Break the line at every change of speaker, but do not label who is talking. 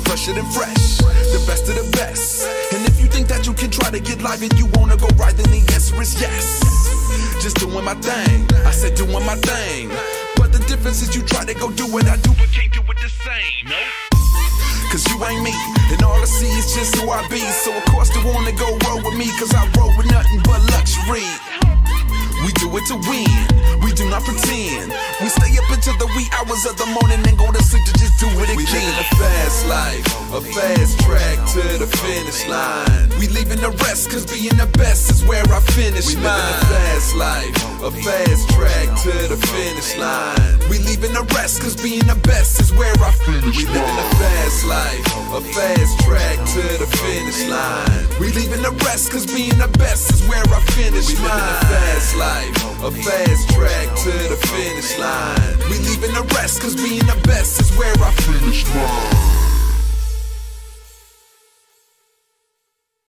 I'm fresher than fresh, the best of the best. And if you think that you can try to get live and you wanna go right, then the answer is yes. Just doing my thing, I said doing my thing. But the difference is you try to go do what I do, but can't do it the same. No. Cause you ain't me, and all I see is just who I be. So of course they wanna go roll with me, cause I roll with nothing but luxury. We do it to win, we do not pretend. We stay the hours of the morning and go to sleep to just do it again. We living a fast life, a fast track to the finish line. We leaving the rest, cause being the best is where I finish mine. we mine. living a fast life, a fast track to the finish line. We leaving the rest, cause being the best is where I finish We living a fast life, a fast track to the finish line. We leaving the rest, cause being the best is where I finish mine. we mine. living a fast life, a fast track to the finish line than the rest, cause being the best is where I finished mine.